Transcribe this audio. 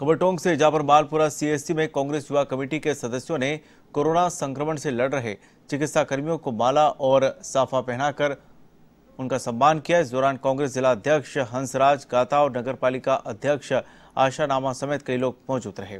खबरटोंग से जापर मालपुरा सीएससी में कांग्रेस युवा कमेटी के सदस्यों ने कोरोना संक्रमण से लड़ रहे चिकित्सा कर्मियों को माला और साफा पहनाकर उनका सम्मान किया। इस दौरान कांग्रेस जिला अध्यक्ष हंसराज गाता और नगर पालिका अध्यक्ष आशा नामा समेत कई लोग मौजूद रहे।